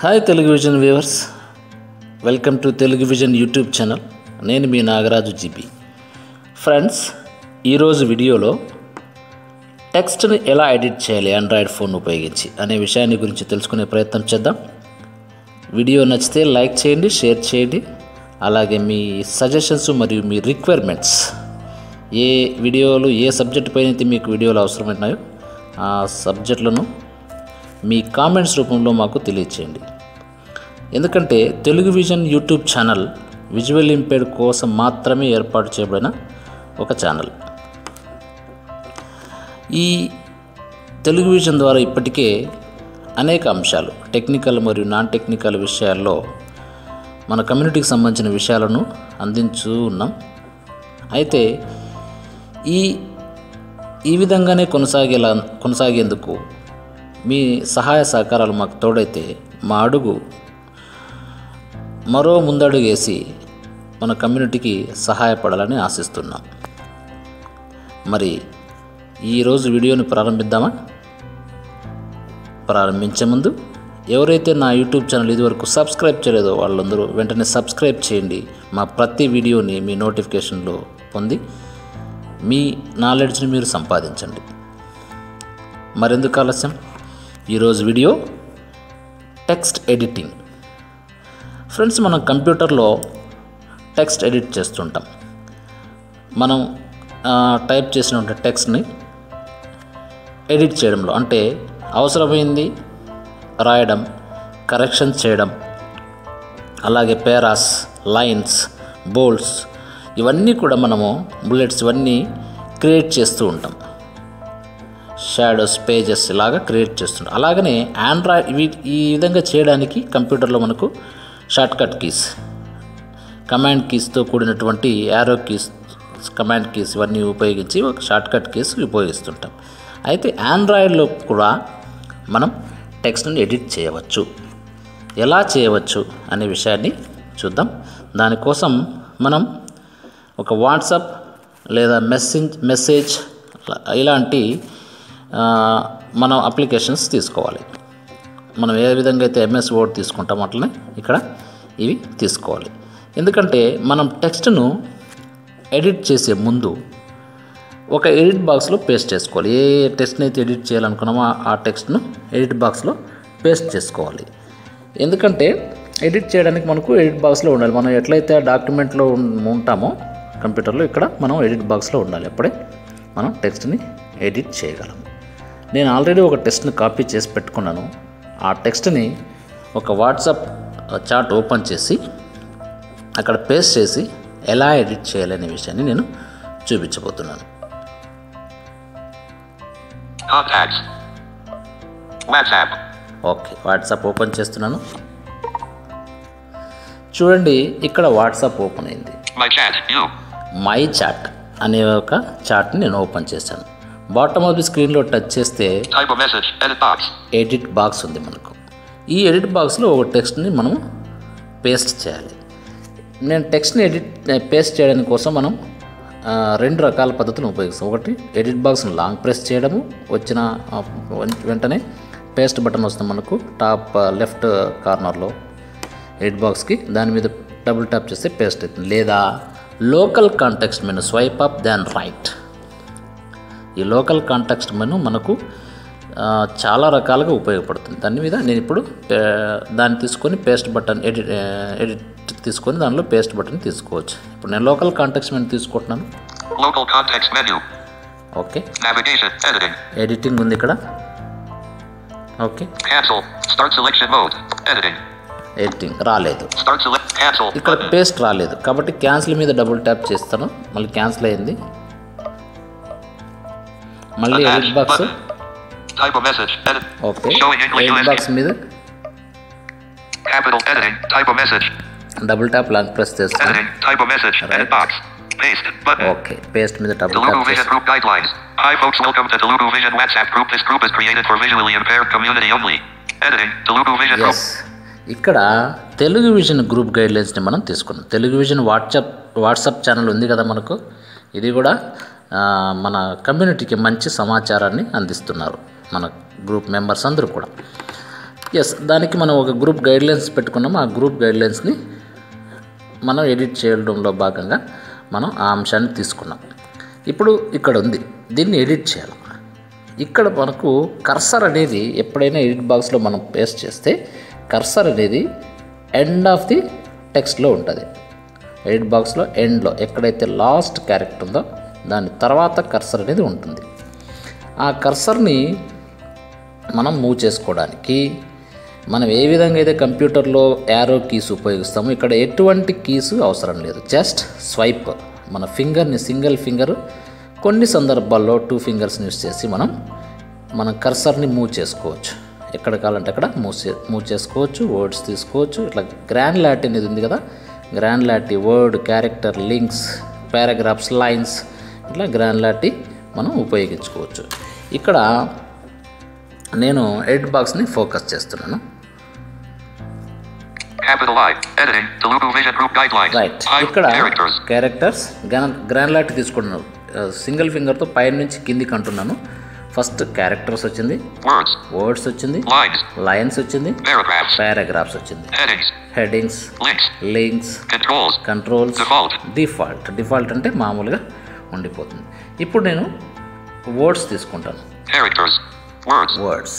Hi Telugu vision viewers welcome to Telugu vision YouTube channel నేను మీ Nagaraju GP friends ఈరోజు వీడియోలో టెక్స్ట్ని ఎలా ఎడిట్ చేయాలి? ఆండ్రాయిడ్ ఫోన్ ఉపయోగించి అనే విషయాన్ని గురించి తెలుసుకునే ప్రయత్నం చేద్దాం. వీడియో నచ్చితే లైక్ చేయండి షేర్ చేయండి. అలాగే మీ సజెషన్స్ మరియు మీ రిక్వైర్మెంట్స్ ఏ వీడియోలు ఏ సబ్జెక్ట్ పైన అయితే మీకు వీడియోలు అవసరమైనాయో ఆ సబ్జెక్టులను మీ కామెంట్స్ రూపంలో మాకు తెలియచేయండి. ఎందుకంటే Telugu vision YouTube channel visual impaired కోసం మాత్రమే ఏర్పాటు చేయబడిన ఒక ఛానల్. ఈ తెలుగు విజన్ ద్వారా ఇప్పటికే అనేక అంశాలు టెక్నికల్ మరియు నాన్ టెక్నికల్ విషయాల్లో మన కమ్యూనిటీకి సంబంధించిన విషయాలను అందించూ ఉన్నాం. అయితే ఈ ఈ విధంగానే కొనసాగేలా కొనసాగేందుకు మీ సహాయ సహకారాలు మాకు తోడైతే మా అడుగు మరో ముందడుగేసి మన కమ్యూనిటీకి సహాయపడాలని ఆశిస్తున్నాం. మరి ఈరోజు వీడియోని ప్రారంభిద్దామా? ప్రారంభించే ముందు ఎవరైతే నా యూట్యూబ్ ఛానల్ ఇదివరకు సబ్స్క్రైబ్ చేయలేదో వాళ్ళందరూ వెంటనే సబ్స్క్రైబ్ చేయండి. మా ప్రతి వీడియోని మీ నోటిఫికేషన్లో పొంది మీ నాలెడ్జ్ని మీరు సంపాదించండి. మరెందుకు ఆలస్యం? ఈరోజు వీడియో టెక్స్ట్ ఎడిటింగ్. ఫ్రెండ్స్ మనం కంప్యూటర్లో టెక్స్ట్ ఎడిట్ చేస్తుంటాం. మనం టైప్ చేసిన టెక్స్ట్ని ఎడిట్ చేయడంలో అంటే అవసరమైంది రాయడం కరెక్షన్ చేయడం అలాగే పేరాస్ లైన్స్ బోల్డ్స్ ఇవన్నీ కూడా మనము బుల్లెట్స్ ఇవన్నీ క్రియేట్ చేస్తూ ఉంటాం. షాడోస్ పేజెస్ ఇలాగా క్రియేట్ చేస్తుంటాం అలాగనే ఆండ్రాయిడ్ ఇవి ఈ విధంగా చేయడానికి కంప్యూటర్లో మనకు షార్ట్కట్ కీస్ కమాండ్ కీస్తో కూడినటువంటి యారో కీస్ కమాండ్ కీస్ ఇవన్నీ ఉపయోగించి ఒక షార్ట్కట్ కీస్ ఉపయోగిస్తుంటాం. అయితే ఆండ్రాయిడ్లో కూడా మనం టెక్స్ట్ని ఎడిట్ చేయవచ్చు. ఎలా చేయవచ్చు అనే విషయాన్ని చూద్దాం. దానికోసం మనం ఒక వాట్సాప్ లేదా మెసేజ్ మెసేజ్ ఇలాంటి మనం అప్లికేషన్స్ తీసుకోవాలి. మనం ఏ విధంగా అయితే ఎంఎస్ వర్డ్ తీసుకుంటాం అట్లనే ఇక్కడ ఇవి తీసుకోవాలి. ఎందుకంటే మనం టెక్స్ట్ను ఎడిట్ చేసే ముందు ఒక ఎడిట్ బాక్స్లో పేస్ట్ చేసుకోవాలి. ఏ టెక్స్ట్ని అయితే ఎడిట్ చేయాలనుకున్నామో ఆ- టెక్స్ట్ను ఎడిట్ బాక్స్లో పేస్ట్ చేసుకోవాలి. ఎందుకంటే ఎడిట్ చేయడానికి మనకు ఎడిట్ బాక్స్లో ఉండాలి. మనం ఎట్లయితే ఆ డాక్యుమెంట్లో ఉంటామో కంప్యూటర్లో ఇక్కడ మనం ఎడిట్ బాక్స్లో ఉండాలి. అప్పుడే మనం టెక్స్ట్ని ఎడిట్ చేయగలం. నేను ఆల్రెడీ ఒక టెక్స్ట్ని కాపీ చేసి పెట్టుకున్నాను. ఆ టెక్స్ట్ని ఒక వాట్సాప్ చాట్ ఓపెన్ చేసి అక్కడ పేస్ట్ చేసి ఎలా ఎడిట్ చేయాలనే విషయాన్ని నేను చూపించబోతున్నాను. ఓకే వాట్సాప్ ఓపెన్ చేస్తున్నాను. చూడండి ఇక్కడ వాట్సాప్ ఓపెన్ అయింది. మై చాట్ అనే ఒక చాట్ని నేను ఓపెన్ చేశాను. బాటమ్ ఆఫ్ ది స్క్రీన్లో టచ్ చేస్తే. ఎడిట్ బాక్స్ ఉంది మనకు. ఈ ఎడిట్ బాక్స్లో ఒక టెక్స్ట్ని మనం పేస్ట్ చేయాలి. నేను టెక్స్ట్ని ఎడిట్ పేస్ట్ చేయడానికి కోసం మనం రెండు రకాల పద్ధతులను ఉపయోగిస్తాం. ఒకటి ఎడిట్ బాక్స్ని లాంగ్ ప్రెస్ చేయడము. వచ్చిన వెంటనే పేస్ట్ బటన్ వస్తుంది మనకు టాప్ లెఫ్ట్ కార్నర్లో ఎడిట్ బాక్స్కి దాని మీద డబుల్ ట్యాప్ చేస్తే పేస్ట్ అవుతుంది. లేదా local context menu swipe up then right ఈ లోకల్ కాంటెక్స్ట్ మెను మనకు చాలా రకాలుగా ఉపయోగపడుతుంది దాని మీద నేను ఇప్పుడు దాన్ని తీసుకొని పేస్ట్ బటన్ ఎడిట్ ఎడిట్ తీసుకొని దానిలో పేస్ట్ బటన్ తీసుకోవచ్చు ఇప్పుడు నేను లోకల్ కాంటెక్స్ట్ మెను తీసుకుంటున్నాను. ఓకే. Editing. ఎడిటింగ్ ఉంది ఇక్కడ ఓకే. Editing. ఎడిటింగ్ రాలేదు. ఇక్కడ. పేస్ట్ రాలేదు కాబట్టి క్యాన్సిల్ మీద డబుల్ ట్యాప్ చేస్తాను మళ్ళీ క్యాన్సిల్ అయింది మళ్ళీ edit box. Okay edit box. మీద Capital editing. Type a message. Double tap long press చేస్తాను. ఓకే పేస్ట్ మీద double tap. Hi folks, welcome to Telugu Vision WhatsApp group. This group is created for visually impaired community only. Editing. Telugu Vision. Yes ఇక్కడ Telugu vision group గైడ్లైన్స్ని మనం తీసుకున్నాం Telugu vision WhatsApp WhatsApp channel ఉంది కదా మనకు ఇది కూడా మన కమ్యూనిటీకి మంచి సమాచారాన్ని అందిస్తున్నారు మన గ్రూప్ మెంబర్స్ అందరూ కూడా. ఎస్ దానికి మనం ఒక గ్రూప్ గైడ్లైన్స్ పెట్టుకున్నాం. ఆ గ్రూప్ గైడ్లైన్స్ని మనం ఎడిట్ చేయడంలో భాగంగా మనం ఆ అంశాన్ని తీసుకున్నాం. ఇప్పుడు ఇక్కడ ఉంది. దీన్ని ఎడిట్ చేయాలి. ఇక్కడ మనకు కర్సర్ అనేది ఎప్పుడైనా ఎడిట్ బాక్స్లో మనం పేస్ట్ చేస్తే కర్సర్ అనేది ఎండ్ ఆఫ్ ది టెక్స్ట్లో ఉంటుంది. ఎడిట్ బాక్స్లో ఎండ్లో ఎక్కడైతే లాస్ట్ క్యారెక్టర్ ఉందో దాని తర్వాత కర్సర్ అనేది ఉంటుంది. ఆ కర్సర్ని మనం మూవ్ చేసుకోవడానికి మనం ఏ విధంగా అయితే కంప్యూటర్లో యారో కీస్ ఉపయోగిస్తామో ఇక్కడ ఎటువంటి కీస్ అవసరం లేదు. జస్ట్ స్వైప్ మన ఫింగర్ని సింగిల్ ఫింగర్ కొన్ని సందర్భాల్లో టూ ఫింగర్స్ని యూస్ చేసి మనం మన కర్సర్ని మూవ్ చేసుకోవచ్చు. ఎక్కడ కావాలంటే అక్కడ మూవ్ చే మూవ్ చేసుకోవచ్చు వర్డ్స్ తీసుకోవచ్చు. ఇట్లా గ్రాండ్ లాటి అనేది ఉంది కదా granularity word character links paragraphs lines ఇట్లా గ్రాండ్ లాటి మనం ఉపయోగించుకోవచ్చు ఇక్కడ నేను ఎడిట్ బాక్స్ని ఫోకస్ చేస్తున్నాను. రైట్ ఇక్కడ. క్యారెక్టర్స్ గ్రాండ్ లాట్ తీసుకుంటున్నాను సింగిల్ ఫింగర్తో పైన నుంచి కిందికి అంటున్నాను ఫస్ట్ క్యారెక్టర్స్ వచ్చింది. వర్డ్స్ వచ్చింది. లైన్స్ వచ్చింది. పారాగ్రాఫ్స్ వచ్చింది Links. Links. Controls. Default default అంటే మామూలుగా ఉండిపోతుంది. ఇప్పుడు నేను వర్డ్స్ తీసుకుంటాను. వర్డ్స్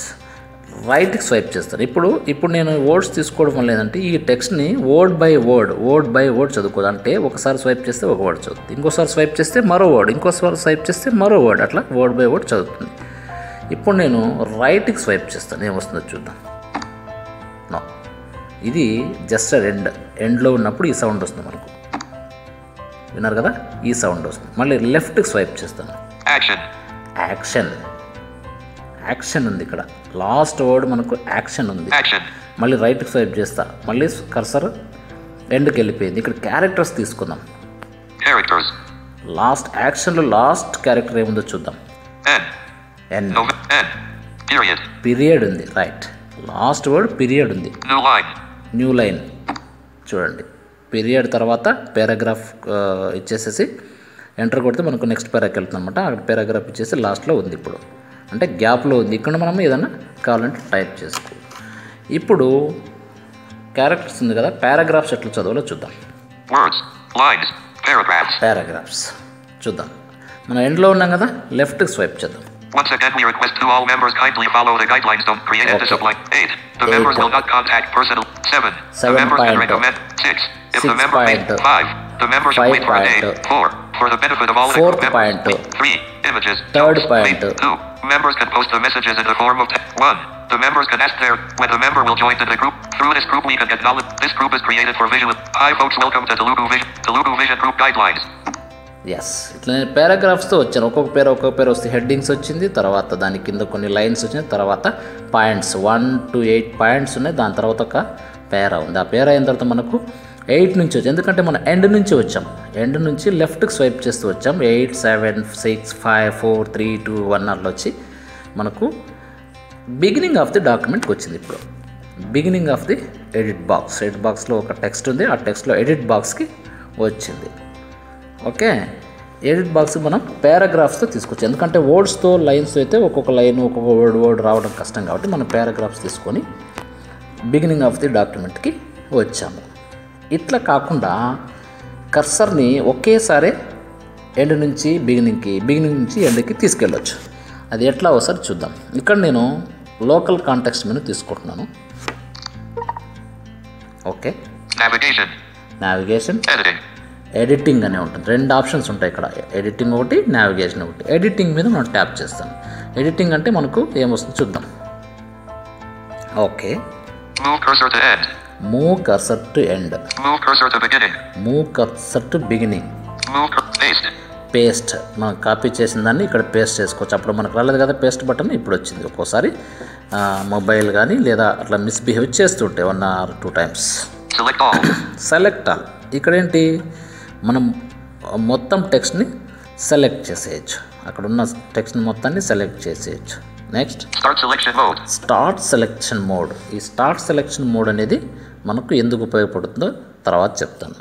రైట్కి స్వైప్ చేస్తాను. ఇప్పుడు ఇప్పుడు నేను వర్డ్స్ తీసుకోవడం వల్ల ఏంటంటే ఈ టెక్స్ట్ని word by word word by word చదువుకోదు అంటే ఒకసారి స్వైప్ చేస్తే ఒక వర్డ్ చదువుతుంది. ఇంకోసారి స్వైప్ చేస్తే మరో వర్డ్ ఇంకోసారి స్వైప్ చేస్తే మరో వర్డ్ అట్లా వర్డ్ బై వర్డ్ చదువుతుంది. ఇప్పుడు నేను రైట్కి స్వైప్ చేస్తాను. ఏమొస్తుందో చూద్దాం. నో ఇది జస్ట్ ఎండ్ ఎండ్లో ఉన్నప్పుడు ఈ సౌండ్ వస్తుంది మనకు. విన్నారు కదా? ఈ సౌండ్ వస్తుంది. మళ్ళీ లెఫ్ట్కి స్వైప్ చేస్తాను. యాక్షన్ యాక్షన్ ఉంది ఇక్కడ. లాస్ట్ వర్డ్ మనకు యాక్షన్ ఉంది. మళ్ళీ రైట్ స్వైప్ చేస్తా. మళ్ళీ కర్సర్ ఎండ్కి వెళ్ళిపోయింది. ఇక్కడ క్యారెక్టర్స్ తీసుకుందాం. లాస్ట్ యాక్షన్లో లాస్ట్ క్యారెక్టర్ ఏముందో చూద్దాం. ఎన్. పీరియడ్ ఉంది. రైట్ లాస్ట్ వర్డ్ పీరియడ్ ఉంది. న్యూ లైన్ చూడండి. పీరియడ్ తర్వాత పారాగ్రాఫ్ ఇచ్చేసేసి ఎంటర్ కొడితే మనకు నెక్స్ట్ పారాకి వెళ్తుంది అనమాట అక్కడ పారాగ్రాఫ్ ఇచ్చేసి లాస్ట్లో ఉంది ఇప్పుడు. అంటే గ్యాప్లో ఉంది. ఇక్కడ మనం ఏదైనా కావాలంటే టైప్ చేసుకో. ఇప్పుడు క్యారెక్టర్స్ ఉంది కదా పారాగ్రాఫ్స్ ఎట్లా చదవాలో చూద్దాం. పారాగ్రాఫ్స్ చూద్దాం. మనం ఎండ్లో ఉన్నాం కదా left స్వైప్ చేద్దాం. Once again, we request to all members kindly follow the guidelines. Don't create and Okay. discipline. 8. The Eight. members will not contact personal. 7. The Seven members can point. recommend. 6. If the Six member point. made 5. The member should wait for a day. 4. For the benefit of all the Fourth group members. point. 3. Images. Third point. 2. Members can post the messages in the form of text. 1. The members can ask their when the member will join to the group. Through this group, we can get knowledge. This group is created for visual. Hi, folks. Welcome to Telugu Vision. Telugu Vision Group Guidelines. Yes ఇట్లా నేను పారాగ్రాఫ్స్తో వచ్చాను. ఒక్కొక్క పేరు ఒక్కొక్క పేరు వస్తే headings వచ్చింది తర్వాత దాని కింద కొన్ని లైన్స్ వచ్చినాయి తర్వాత points one two eight points ఉన్నాయి దాని తర్వాత ఒక పేరా ఉంది. ఆ పేరా అయిన తర్వాత మనకు ఎయిట్ నుంచి వచ్చాం ఎందుకంటే మనం ఎండ్ నుంచి వచ్చాం. ఎండ్ నుంచి లెఫ్ట్కి స్వైప్ చేస్తూ వచ్చాం. Eight seven six five four three two one అట్లా వచ్చి మనకు బిగినింగ్ ఆఫ్ ది డాక్యుమెంట్కి వచ్చింది ఇప్పుడు. Beginning of the edit box edit బాక్స్లో ఒక టెక్స్ట్ ఉంది. ఆ టెక్స్ట్లో ఎడిట్ బాక్స్కి వచ్చింది. ఓకే? ఎడిట్ బాక్స్ మనం పారాగ్రాఫ్స్తో తీసుకొచ్చాం. ఎందుకంటే వర్డ్స్తో లైన్స్తో అయితే ఒక్కొక్క లైన్ ఒక్కొక్క వర్డ్ వర్డ్ రావడం కష్టం కాబట్టి మనం పారాగ్రాఫ్స్ తీసుకొని బిగినింగ్ ఆఫ్ ది డాక్యుమెంట్కి వచ్చాము. ఇట్లా కాకుండా కర్సర్ని ఒకేసారి ఎండ్ నుంచి బిగినింగ్కి బిగినింగ్ నుంచి ఎండ్కి తీసుకెళ్ళొచ్చు. అది ఎట్లా ఒకసారి చూద్దాం. ఇక్కడ నేను లోకల్ కాంటెక్స్ట్ మెను తీసుకుంటున్నాను. ఓకే. Navigation Editing. ఎడిటింగ్ అనే ఉంటుంది. రెండు ఆప్షన్స్ ఉంటాయి ఇక్కడ. ఎడిటింగ్ ఒకటి నావిగేషన్ ఒకటి. ఎడిటింగ్ మీద మనం ట్యాప్ చేస్తాం. ఎడిటింగ్ అంటే మనకు ఏమొస్తుంది చూద్దాం. Okay. Move cursor to end. Move cursor to beginning. Paste మనం కాపీ చేసిన దాన్ని ఇక్కడ పేస్ట్ చేసుకోవచ్చు. అప్పుడు మనకు రాలేదు కదా పేస్ట్ బటన్ ఇప్పుడు వచ్చింది ఒక్కోసారి. మొబైల్ కానీ లేదా అట్లా మిస్బిహేవ్ చేస్తుంటే one or two times. Select all ఇక్కడ ఏంటి మనం మొత్తం టెక్స్ట్ని సెలెక్ట్ చేసేయచ్చు. అక్కడ ఉన్న టెక్స్ట్ని మొత్తాన్ని సెలెక్ట్ చేసేయచ్చు. నెక్స్ట్. స్టార్ట్ సెలెక్షన్ మోడ్ ఈ స్టార్ట్ సెలెక్షన్ మోడ్ అనేది మనకు ఎందుకు ఉపయోగపడుతుందో తర్వాత చెప్తాను.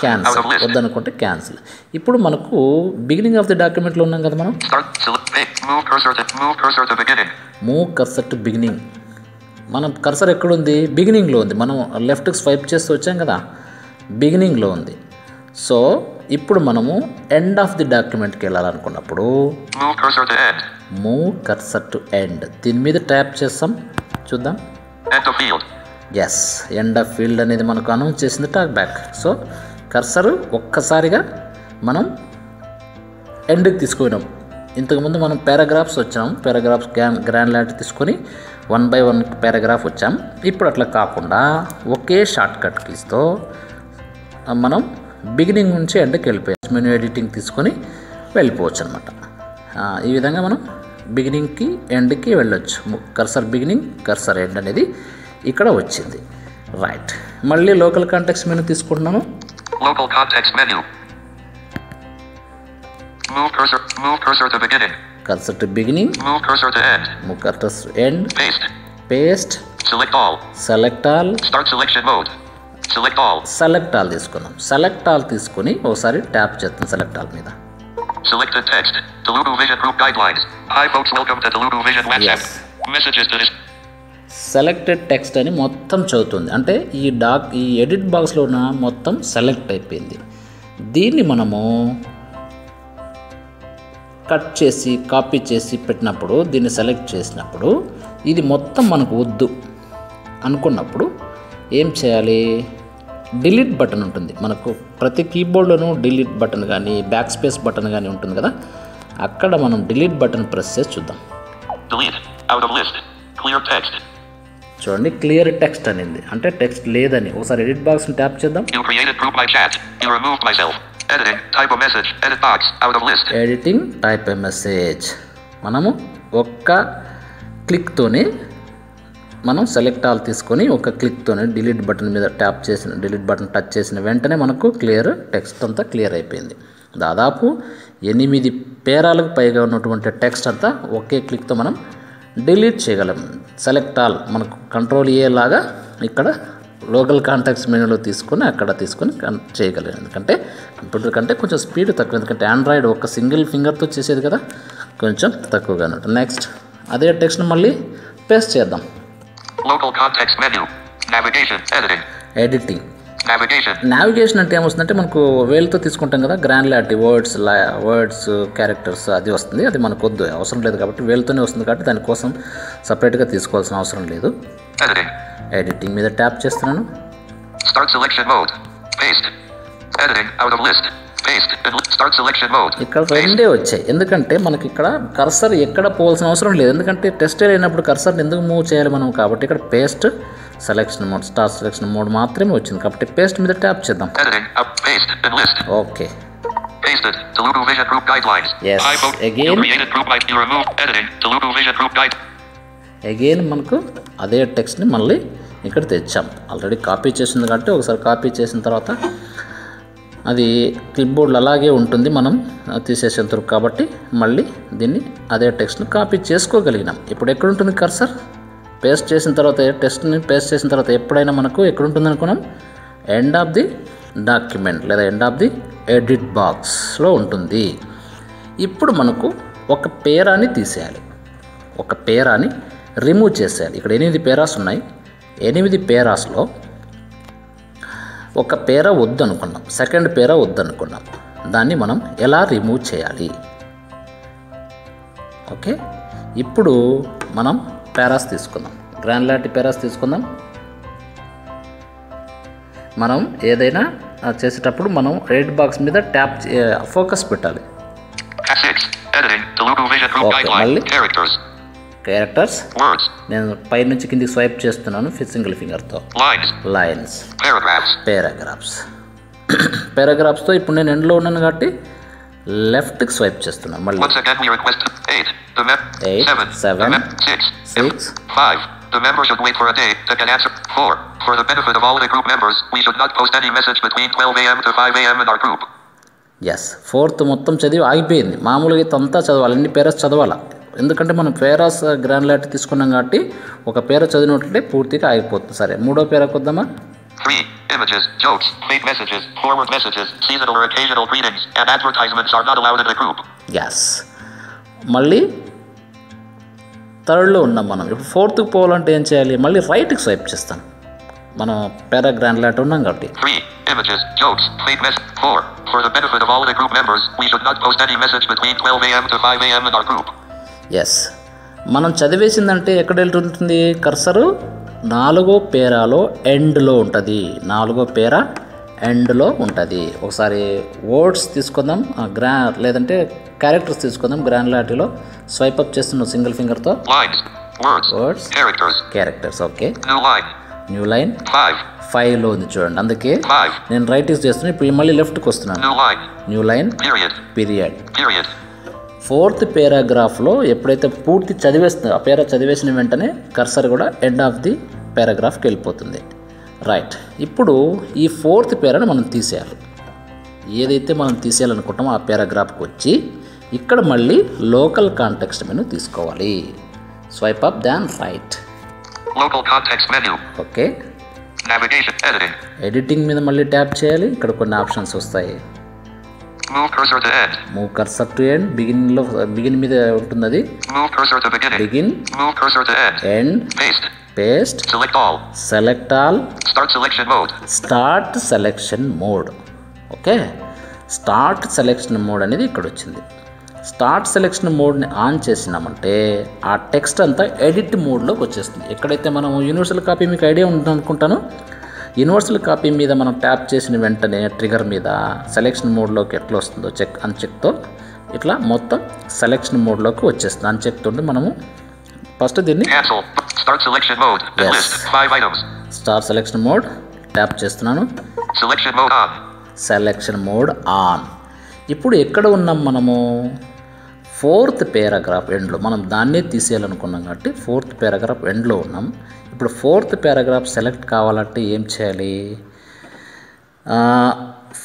క్యాన్సిల్. వద్దనుకుంటే క్యాన్సిల్ ఇప్పుడు మనకు బిగినింగ్ ఆఫ్ ది డాక్యుమెంట్లో ఉన్నాం కదా మనం. మూవ్ కర్సర్ టు బిగినింగ్ మనం కర్సర్ ఎక్కడుంది? బిగినింగ్లో ఉంది. మనం లెఫ్ట్కి స్వైప్ చేస్తూ వచ్చాం కదా? బిగినింగ్లో ఉంది. సో ఇప్పుడు మనము ఎండ్ ఆఫ్ ది డాక్యుమెంట్కి వెళ్ళాలనుకున్నప్పుడు. మూవ్ కర్సర్ టు ఎండ్ దీని మీద ట్యాప్ చేస్తాం. చూద్దాం. ఎస్ ఎండ్ ఆఫ్ ఫీల్డ్ అనేది మనకు అనౌన్స్ చేసింది టాక్ బ్యాక్ సో కర్సర్ ఒక్కసారిగా మనం ఎండ్కి తీసుకుపోయినాం. ఇంతకుముందు మనం పారాగ్రాఫ్స్ వచ్చాం. పారాగ్రాఫ్స్ గ్రాన్ గ్రాండ్ లాట్ తీసుకొని వన్ బై వన్ పారాగ్రాఫ్ వచ్చాం. ఇప్పుడు అట్లా కాకుండా ఒకే షార్ట్ కట్ కీస్తో మనం బిగినింగ్ నుంచి ఎండ్కి వెళ్ళిపోయాం మెనూ ఎడిటింగ్ తీసుకొని వెళ్ళిపోవచ్చు అనమాట ఈ విధంగా మనం బిగినింగ్కి ఎండ్కి వెళ్ళొచ్చు కర్సర్ బిగినింగ్ కర్సర్ ఎండ్ అనేది ఇక్కడ వచ్చింది రైట్ మళ్ళీ లోకల్ కాంటాక్ట్స్ మెనూ తీసుకుంటున్నాము context menu. Move cursor. Move cursor to beginning. Cursor to beginning Move cursor to end. Cursor end Paste. Paste Select all. Select all Start selection mode. Select all. Select all తీసుకున్నాం select all తీసుకొని ఒకసారి tap చేస్తాం select all మీద text. Telugu Vision Group Guidelines. Hi folks, welcome to Telugu Vision WhatsApp. Yes. Messages to this. Selected text అని మొత్తం చదువుతుంది అంటే ఈ డాక్ ఈ ఎడిట్ బాక్స్లో ఉన్న మొత్తం సెలెక్ట్ అయిపోయింది దీన్ని మనము కట్ చేసి కాపీ చేసి పెట్టినప్పుడు దీన్ని సెలెక్ట్ చేసినప్పుడు ఇది మొత్తం మనకు వద్దు అనుకున్నప్పుడు ఏం చేయాలి డిలీట్ బటన్ ఉంటుంది. మనకు ప్రతి కీబోర్డ్లోనూ డిలీట్ బటన్ కానీ బ్యాక్ స్పేస్ బటన్ కానీ ఉంటుంది కదా? అక్కడ మనం డిలీట్ బటన్ ప్రెస్ చేసి చూద్దాం. చూడండి క్లియర్ టెక్స్ట్ అనింది. అంటే టెక్స్ట్ లేదని. ఒకసారి ఎడిట్ బాక్స్ని ట్యాప్ చేద్దాం. ఎడిటింగ్ టైప్ మెసేజ్ మనము ఒక్క క్లిక్తోనే మనం సెలెక్ట్ ఆల్ తీసుకొని ఒక క్లిక్తోనే డిలీట్ బటన్ మీద ట్యాప్ చేసిన డిలీట్ బటన్ టచ్ చేసిన వెంటనే మనకు క్లియర్ టెక్స్ట్ అంతా క్లియర్ అయిపోయింది. దాదాపు ఎనిమిది పేరాలకు పైగా ఉన్నటువంటి టెక్స్ట్ అంతా ఒకే క్లిక్తో మనం డిలీట్ చేయగలం. సెలెక్ట్ ఆల్ మనకు కంట్రోల్ అయ్యేలాగా ఇక్కడ లోకల్ కాంటాక్ట్స్ మెనూలో తీసుకొని అక్కడ తీసుకొని కన్- చేయగలం. ఎందుకంటే కంప్యూటర్ కంటే కొంచెం స్పీడ్ తక్కువ. ఎందుకంటే ఆండ్రాయిడ్ ఒక సింగిల్ ఫింగర్తో చేసేది కదా కొంచెం తక్కువగా ఉంటుంది. నెక్స్ట్ అదే టెక్స్ట్ని మళ్ళీ పేస్ట్ చేద్దాం. Local context menu. Navigation. Editing. Navigation. Navigation అంటే ఏమొస్తుందంటే మనకు వేలుతో తీసుకుంటాం కదా గ్రాండ్ లాటి వర్డ్స్ వర్డ్స్ క్యారెక్టర్స్ అది వస్తుంది అది మనకు వద్దు అవసరం లేదు కాబట్టి వేలుతోనే వస్తుంది కాబట్టి దానికోసం సపరేట్గా తీసుకోవాల్సిన అవసరం లేదు Editing. ఎడిటింగ్ మీద ట్యాప్ చేస్తున్నాను ఇక్కడ రెండే వచ్చాయి ఎందుకంటే మనకి ఇక్కడ కర్సర్ ఎక్కడ పోవాల్సిన అవసరం లేదు ఎందుకంటే టెస్ట్ అయినప్పుడు కర్సర్ని ఎందుకు మూవ్ చేయాలి మనం కాబట్టి ఇక్కడ paste selection mode start selection mode మాత్రమే వచ్చింది కాబట్టి పేస్ట్ మీద ట్యాప్ చేద్దాం. Okay Pasted. Telugu Vision Group Guidelines. Yes. Hi folks. Again. You created group by you removed. Editing. Telugu Vision Group Guide. Again మనకు అదే టెక్స్ట్ని మళ్ళీ ఇక్కడ తెచ్చాం ఆల్రెడీ కాపీ చేసింది కాబట్టి ఒకసారి కాపీ చేసిన తర్వాత అది క్లిప్బోర్డ్లో అలాగే ఉంటుంది మనం తీసేసేంత కాబట్టి మళ్ళీ దీన్ని అదే టెక్స్ట్ని కాపీ చేసుకోగలిగినాం. ఇప్పుడు ఎక్కడ ఉంటుంది కర్సర్? పేస్ట్ చేసిన తర్వాత టెక్స్ట్ని పేస్ట్ చేసిన తర్వాత ఎప్పుడైనా మనకు ఎక్కడ ఉంటుంది అనుకున్నాం? ఎండ్ ఆఫ్ ది డాక్యుమెంట్ లేదా ఎండ్ ఆఫ్ ది ఎడిట్ బాక్స్లో ఉంటుంది. ఇప్పుడు మనకు ఒక పేరాని తీసేయాలి. ఒక పేరాని రిమూవ్ చేసేయాలి. ఇక్కడ ఎనిమిది పేరాస్ ఉన్నాయి. ఎనిమిది పేరాస్లో ఒక పేర వద్దనుకున్నాం సెకండ్ పేర వద్దనుకున్నాం దాన్ని మనం ఎలా రిమూవ్ చేయాలి ఓకే ఇప్పుడు మనం పేరాస్ తీసుకుందాం గ్రాండ్ లాంటి పేరాస్ తీసుకుందాం మనం ఏదైనా చేసేటప్పుడు మనం రెడ్ బాక్స్ మీద ట్యాప్ ఫోకస్ పెట్టాలి Cat 6. Editing. Telugu Vision Group Okay, Guidelines. మళ్ళీ. క్యారెక్టర్స్ నేను పై నుంచి కిందికి స్వైప్ చేస్తున్నాను సింగిల్ ఫింగర్తో. లైన్స్ పారాగ్రాఫ్స్ పారాగ్రాఫ్స్తో ఇప్పుడు నేను ఎండ్లో ఉన్నాను కాబట్టి లెఫ్ట్కి స్వైప్ చేస్తున్నాను మళ్ళీ. Seven six five The member should wait yes fourth మొత్తం చదివి ఆగిపోయింది. మామూలుగా ఇంత చదవాలి. అన్ని పేరెస్ చదవాలి? ఎందుకంటే మనం పేరాస్ గ్రాన్యులారిటి తీసుకున్నాం కాబట్టి ఒక పేర చదివినట్లయితే పూర్తిగా ఆగిపోతుంది సరే మూడో పేర కొద్దామా? గ్యాస్ మళ్ళీ థర్డ్లో ఉన్నాం మనం. ఇప్పుడు ఫోర్త్కి పోవాలంటే ఏం చేయాలి? మళ్ళీ రైట్కి స్వైప్ చేస్తాం. మనం పేర గ్రాండ్లాట్ ఉన్నాం కాబట్టి. For the benefit of all the group members, we should not post any message yes మనం చదివేసిందంటే ఎక్కడ వెళ్తుంటుంది కర్సరు నాలుగో పేరాలో ఎండ్లో ఉంటుంది నాలుగో పేర ఎండ్లో ఉంటుంది ఒకసారి వర్డ్స్ తీసుకుందాం గ్రా లేదంటే క్యారెక్టర్స్ తీసుకుందాం గ్రాండ్ లాటిలో స్వైప్ అప్ చేస్తున్నాం single ఫింగర్తో words. Characters okay. New line 5. ఫైవ్లో ఉంది చూడండి అందుకే 5. నేను రైట్ యూస్ చేస్తున్నాను ఇప్పుడు మళ్ళీ లెఫ్ట్కి వస్తున్నాను. New line. పీరియడ్. ఫోర్త్ పారాగ్రాఫ్లో ఎప్పుడైతే పూర్తి చదివేస్తుందో ఆ పేరా చదివేసిన వెంటనే కర్సర్ కూడా ఎండ్ ఆఫ్ ది పారాగ్రాఫ్కి వెళ్ళిపోతుంది. రైట్. ఇప్పుడు ఈ ఫోర్త్ పేరాని మనం తీసేయాలి. ఏదైతే మనం తీసేయాలనుకుంటామో ఆ పారాగ్రాఫ్కి వచ్చి ఇక్కడ మళ్ళీ లోకల్ కాంటెక్స్ట్ మెను తీసుకోవాలి. Swipe up then right. Okay. Editing మీద మళ్ళీ ట్యాప్ చేయాలి. ఇక్కడ కొన్ని ఆప్షన్స్ వస్తాయి. మూవ్ కర్సర్ టు ఎండ్ బిగిన్లో బిగిన్ మీద ఉంటుంది అది. Begin. End. Paste. Select all. Start selection mode okay start selection mode అనేది ఇక్కడ వచ్చింది. స్టార్ట్ సెలెక్షన్ మోడ్ని ఆన్ చేసినామంటే ఆ టెక్స్ట్ అంతా ఎడిట్ మోడ్లోకి వచ్చేస్తుంది. ఎక్కడైతే మనం యూనివర్సల్ కాపీ మీకు ఐడియా ఉంటుంది అనుకుంటాను యూనివర్సల్ కాపీ మీద మనం ట్యాప్ చేసిన వెంటనే ట్రిగర్ మీద సెలెక్షన్ మోడ్లోకి ఎట్లా వస్తుందో చెక్ అన్చెక్తో ఇట్లా మొత్తం సెలెక్షన్ మోడ్లోకి వచ్చేస్తుంది అన్చెక్ తోటి మనము ఫస్ట్ దీన్ని Cancel. Start selection mode. And Yes. list. 5 items. Start selection mode tap చేస్తున్నాను. సెలెక్షన్ మోడ్ ఆన్ ఇప్పుడు ఎక్కడ ఉన్నాం మనము ఫోర్త్ పారాగ్రాఫ్ ఎండ్లో మనం దాన్నే తీసేయాలనుకున్నాం కాబట్టి ఫోర్త్ పారాగ్రాఫ్ ఎండ్లో ఉన్నాం ఇప్పుడు ఫోర్త్ పారాగ్రాఫ్ సెలెక్ట్ కావాలంటే ఏం చేయాలి?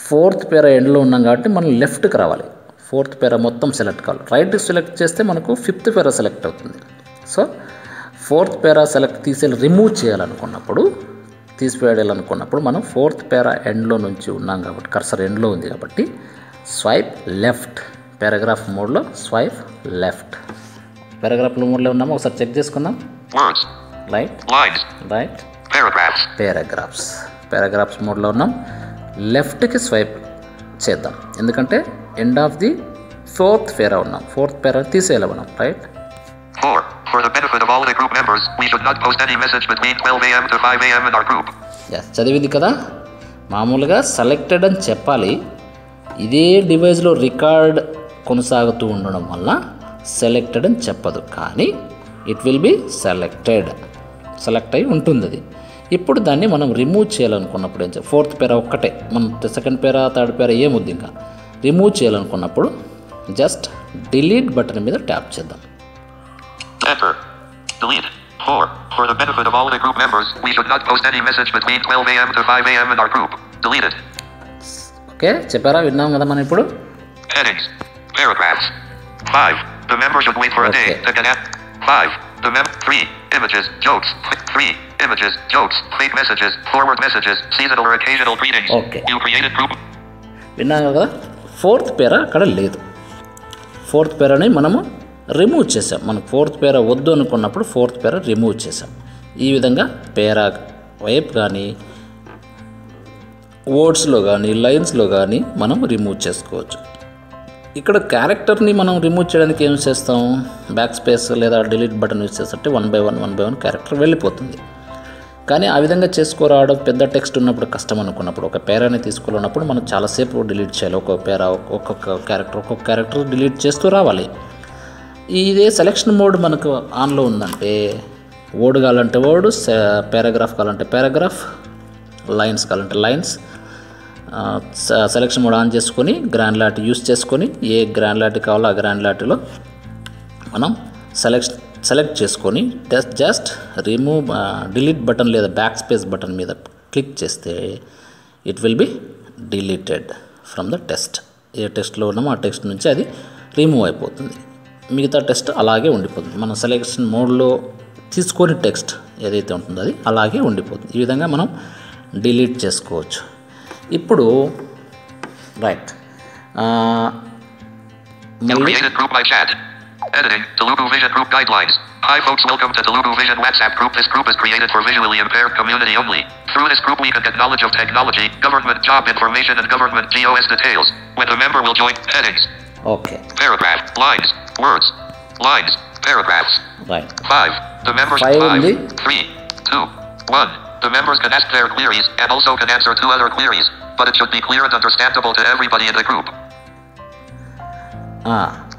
ఫోర్త్ పేరా ఎండ్లో ఉన్నాం కాబట్టి మనం లెఫ్ట్కి రావాలి. ఫోర్త్ పేరా మొత్తం సెలెక్ట్ కావాలి. రైట్ సెలెక్ట్ చేస్తే మనకు ఫిఫ్త్ పేరా సెలెక్ట్ అవుతుంది. సో ఫోర్త్ పేరా సెలెక్ట్ తీసే రిమూవ్ చేయాలనుకున్నప్పుడు తీసివేయాలనుకున్నప్పుడు మనం ఫోర్త్ పేరా ఎండ్లో నుంచి ఉన్నాం కాబట్టి కర్సర్ ఎండ్లో ఉంది కాబట్టి స్వైప్ లెఫ్ట్. పారాగ్రాఫ్ మోడ్లో స్వైప్ లెఫ్ట్. పారాగ్రాఫ్ మూడ్లో ఉన్నాము? ఒకసారి చెక్ చేసుకుందాం. Lines. Right Paragraphs. Paragraphs paragraphs మోడ్లో ఉన్నాం లెఫ్ట్కి స్వైప్ చేద్దాం ఎందుకంటే end of the fourth para ఉన్నాం ఫోర్త్ పేరా తీసేయాలి మనం right 4. For the benefit of all the group members, we should not post any message between 12 a.m. to 5 a.m. in our group. Yes చదివింది కదా మామూలుగా selected అని చెప్పాలి ఇదే డివైస్లో record కొనసాగుతూ ఉండడం వల్ల సెలెక్టెడ్ అని చెప్పదు కానీ it will be selected select అయి ఉంటుంది అది ఇప్పుడు దాన్ని మనం రిమూవ్ చేయాలనుకున్నప్పుడు ఏం ఫోర్త్ పేర ఒక్కటే. మనం సెకండ్ పేర థర్డ్ పేర ఏముద్ది ఇంకా. రిమూవ్ చేయాలనుకున్నప్పుడు జస్ట్ డిలీట్ బటన్ మీద ట్యాప్ చేద్దాం. ఓకే చెప్పారా? విన్నాం కదా మనం ఇప్పుడు? The member should wait for okay. a day to get at five. The member three. Images, jokes. 3. Images, jokes, fake messages, forward messages, seasonal or occasional greetings. Okay. You created group. విన్నాం కదా fourth పేరా అక్కడ లేదు fourth పేరాని మనము remove చేసాం మనకు fourth పేరా వద్దు అనుకున్నప్పుడు fourth పేరా remove చేసాం ఈ విధంగా పేరా వైపు కానీ వర్డ్స్లో కానీ లైన్స్లో కానీ మనం రిమూవ్ చేసుకోవచ్చు ఇక్కడ క్యారెక్టర్ని మనం రిమూవ్ చేయడానికి ఏం చేస్తాం? బ్యాక్ స్పేస్ లేదా డిలీట్ బటన్ యూస్ చేస్తే one by one one by one character వెళ్ళిపోతుంది. కానీ ఆ విధంగా చేసుకోరావడం పెద్ద టెక్స్ట్ ఉన్నప్పుడు కష్టం అనుకున్నప్పుడు ఒక పేరాని తీసుకోవాలన్నప్పుడు మనం చాలాసేపు డిలీట్ చేయాలి. ఒక్కొక్క పేరా ఒక్కొక్క క్యారెక్టర్ ఒక్కొక్క క్యారెక్టర్ డిలీట్ చేస్తూ రావాలి. ఇదే సెలెక్షన్ మోడ్ మనకు ఆన్లో ఉందంటే వర్డ్ కావాలంటే ఓడ్ పారాగ్రాఫ్ కావాలంటే పారాగ్రాఫ్ లైన్స్ కావాలంటే లైన్స్ సెలెక్షన్ మోడ్ ఆన్ చేసుకొని గ్రాండ్ లాట్ యూస్ చేసుకొని ఏ గ్రాండ్ లాట్ కావాలో ఆ గ్రాండ్ లాట్లో మనం సెలెక్ట్ సెలెక్ట్ చేసుకొని just just remove delete button లేదా బ్యాక్ స్పేస్ బటన్ మీద క్లిక్ చేస్తే it will be deleted from the test ఏ టెస్ట్లో ఉన్నామో ఆ టెక్స్ట్ నుంచి అది రిమూవ్ అయిపోతుంది. మిగతా టెస్ట్ అలాగే ఉండిపోతుంది. మనం సెలెక్షన్ మోడ్లో తీసుకొని టెక్స్ట్ ఏదైతే ఉంటుందో అది అలాగే ఉండిపోతుంది. ఈ విధంగా మనం డిలీట్ చేసుకోవచ్చు. ఇప్పుడు right You created group by chat. Editing. Telugu Vision Group Guidelines. Hi folks, welcome to Telugu Vision WhatsApp group. This group is created for visually impaired community only. Through this group we can get knowledge of technology, government job information and government GOS details. When a member will join headings, okay paragraph, lines, words, lines, paragraphs. Right 5. The members Five five, only? three, two, one. The members can ask their queries and also can answer two other queries, but it should be clear and understandable to everybody in the group.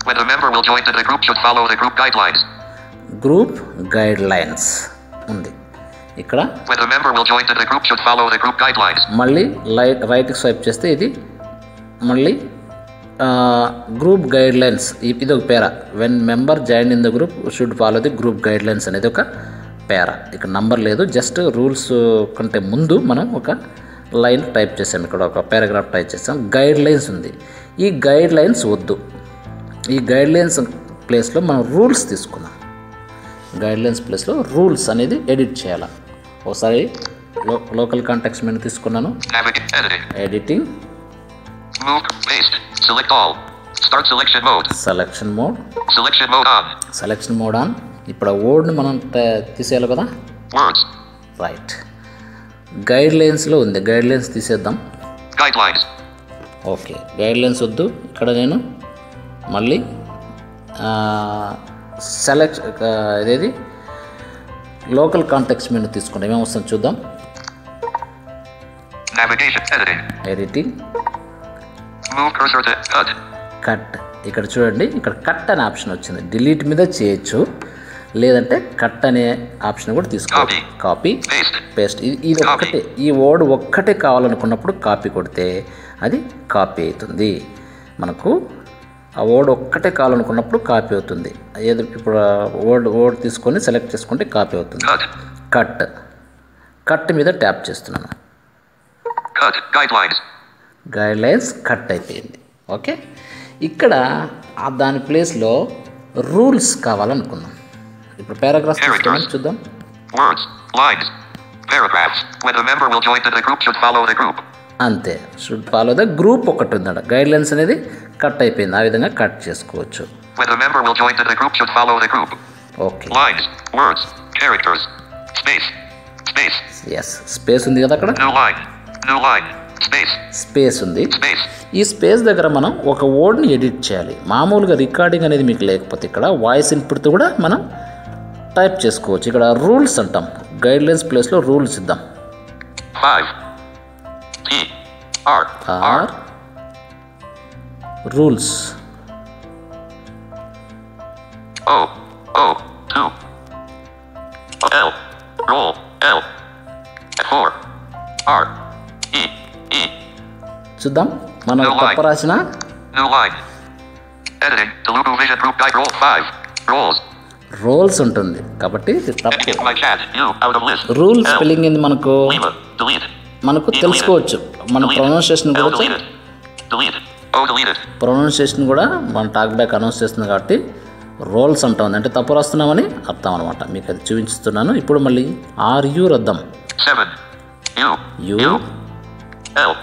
When a member will join to the group should follow the group guidelines. Group guidelines ఉంది ఇక్కడ When a member will join to the group should follow the group guidelines. మళ్ళీ light రైట్కి swipe చేస్తే ఇది మళ్ళీ group guide lines ఇది ఒక పేర when member join in the group should follow the group guidelines అనేది ఒక para. ఇక్కడ నంబర్ లేదు జస్ట్ రూల్స్ కంటే ముందు మనం ఒక లైన్ టైప్ చేసాం. ఇక్కడ ఒక పారాగ్రాఫ్ టైప్ చేసాం. గైడ్ లైన్స్ ఉంది. ఈ గైడ్ లైన్స్ వద్దు. ఈ గైడ్ లైన్స్ ప్లేస్లో మనం రూల్స్ తీసుకుందాం. గైడ్ లైన్స్ ప్లేస్లో రూల్స్ అనేది ఎడిట్ చేయాలి? ఒకసారి లో లోకల్ కాంటాక్ట్స్ మెను తీసుకున్నాను. Editing. Selection mode. Selection mode on ఇప్పుడు ఆ వర్డ్ని మనం తీసేయాలి కదా. రైట్ గైడ్ లైన్స్లో ఉంది. గైడ్ లైన్స్ తీసేద్దాం. ఓకే గైడ్ లైన్స్ వద్దు. ఇక్కడ నేను మళ్ళీ సెలెక్ట్ ఇదేది? లోకల్ కాంటాక్ట్స్ మెను తీసుకుంటాం. ఏమేమి వస్తుంది చూద్దాం. ఎడిటింగ్. కట్ ఇక్కడ చూడండి. ఇక్కడ కట్ అనే ఆప్షన్ వచ్చింది. డిలీట్ మీద చేయొచ్చు. లేదంటే కట్ అనే ఆప్షన్ కూడా తీసుకోవచ్చు. కాపీ. పేస్ట్ ఇది ఇది ఒక్కటే. ఈ వర్డ్ ఒక్కటే కావాలనుకున్నప్పుడు కాపీ కొడితే అది కాపీ అవుతుంది. మనకు ఆ వర్డ్ ఒక్కటే కావాలనుకున్నప్పుడు కాపీ అవుతుంది. ఏది ఇప్పుడు వర్డ్ వర్డ్ తీసుకొని సెలెక్ట్ చేసుకుంటే కాపీ అవుతుంది. కట్ కట్ మీద ట్యాప్ చేస్తున్నాను. గైడ్ లైన్స్ కట్ అయిపోయింది. ఓకే ఇక్కడ దాని ప్లేస్లో రూల్స్ కావాలనుకుందాం. ఇప్పుడు పారాగ్రాఫ్ చూద్దాం. Words lines paragraphs when a member will join the group should follow the group అంతే. షుడ్ ఫాలో ద గ్రూప్ ఒకటి ఉందట గైడ్ లైన్స్ అనేది కట్ అయిపోయింది. ఆ విధంగా కట్ చేసుకోవచ్చు. When member will join the group okay lines words characters space space ఉంది కదా అక్కడ? నో లైన్ స్పేస్ ఉంది. ఈ స్పేస్ దగ్గర మనం ఒక వర్డ్ని ఎడిట్ చేయాలి. మామూలుగా రికార్డింగ్ అనేది మీకు లేకపోతే ఇక్కడ వాయిస్ ఇన్పుట్తో కూడా మనం టైప్ చేసుకోవచ్చు. ఇక్కడ రూల్స్ అంటాం. గైడ్లైన్స్ ప్లేస్లో రూల్స్ ఇద్దాం. R rules. చూద్దాం. మనం తప్ప రాసిన రోల్స్ ఉంటుంది కాబట్టి. రూల్. స్పెల్లింగ్ ఏంది మనకు. మనకు తెలుసుకోవచ్చు మన. ప్రొనౌన్సియేషన్. కూడా. ప్రొనౌన్సియేషన్ కూడా మన టాక్ బ్యాక్ అనౌన్స్ చేస్తుంది కాబట్టి రోల్స్ అంటాం అంటే తప్పు రాస్తున్నామని అర్థం అనమాట మీకు అది చూపించుతున్నాను ఇప్పుడు మళ్ళీ ఆర్ యూ రద్దాం 7. U. U U. L.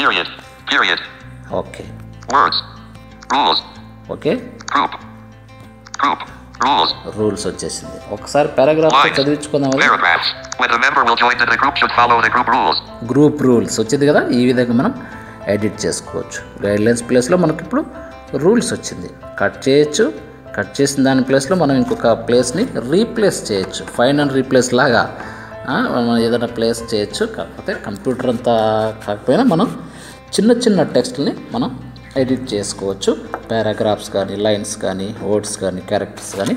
L. Period. Okay Words. Rules. Okay Group. Group. Rules. Rules వచ్చేసింది ఒకసారి పారాగ్రాఫ్. చదివించుకుందాం Paragraphs. When a member will join the group should follow the group rules. Group rules వచ్చింది కదా ఈ విధంగా మనం edit చేసుకోవచ్చు guidelines ప్లేస్లో మనకి ఇప్పుడు రూల్స్ వచ్చింది కట్ చేయొచ్చు కట్ చేసిన దాని ప్లేస్లో మనం ఇంకొక ప్లేస్ని రీప్లేస్ చేయొచ్చు ఫైన్ అండ్ రీప్లేస్ లాగా మనం ఏదైనా ప్లేస్ చేయొచ్చు కాకపోతే కంప్యూటర్ అంతా కాకపోయినా మనం చిన్న చిన్న టెక్స్ట్ని మనం ఎడిట్ చేసుకోవచ్చు. పారాగ్రాఫ్స్ కానీ లైన్స్ కానీ వర్డ్స్ కానీ క్యారెక్టర్స్ కానీ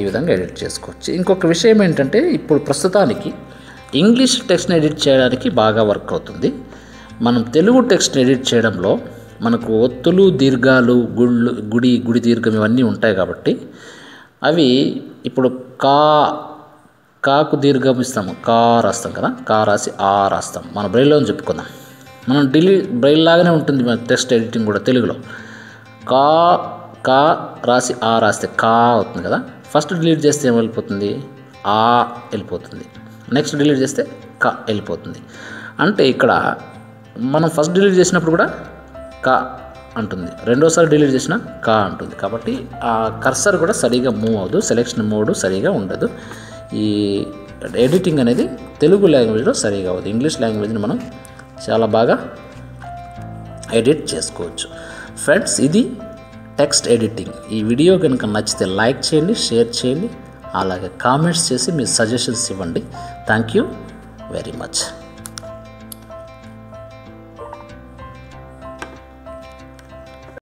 ఈ విధంగా ఎడిట్ చేసుకోవచ్చు. ఇంకొక విషయం ఏంటంటే ఇప్పుడు ప్రస్తుతానికి ఇంగ్లీష్ టెక్స్ట్ని ఎడిట్ చేయడానికి బాగా వర్క్ అవుతుంది. మనం తెలుగు టెక్స్ట్ని ఎడిట్ చేయడంలో మనకు ఒత్తులు దీర్ఘాలు గుళ్ళు గుడి గుడి దీర్ఘం ఇవన్నీ ఉంటాయి కాబట్టి అవి ఇప్పుడు కా కాకు దీర్ఘం ఇస్తాము. కా రాస్తాం కదా? కా రాసి ఆ రాస్తాం. మన బ్రెయిన్లో చెప్పుకుందాం. మనం డిలీ బ్రెయిల్ లాగానే ఉంటుంది మన టెక్స్ట్ ఎడిటింగ్ కూడా తెలుగులో. కా కా రాసి ఆ రాస్తే కా అవుతుంది కదా. ఫస్ట్ డిలీట్ చేస్తే ఏం వెళ్ళిపోతుంది? ఆ వెళ్ళిపోతుంది. నెక్స్ట్ డిలీట్ చేస్తే క వెళ్ళిపోతుంది. అంటే ఇక్కడ మనం ఫస్ట్ డిలీట్ చేసినప్పుడు కూడా క అంటుంది. రెండోసారి డిలీట్ చేసిన క అంటుంది. కాబట్టి ఆ కర్సర్ కూడా సరిగా మూవ్ అవ్వదు. సెలెక్షన్ మోడ్ సరిగా ఉండదు. ఈ ఎడిటింగ్ అనేది తెలుగు లాంగ్వేజ్లో సరిగా అవ్వదు. ఇంగ్లీష్ లాంగ్వేజ్ని మనం చాలా బాగా ఎడిట్ చేసుకోవచ్చు. ఫ్రెండ్స్ ఇది టెక్స్ట్ ఎడిటింగ్. ఈ వీడియో కనుక నచ్చితే లైక్ చేయండి షేర్ చేయండి అలాగే కామెంట్స్ చేసి మీ సజెషన్స్ ఇవ్వండి. Thank you very much.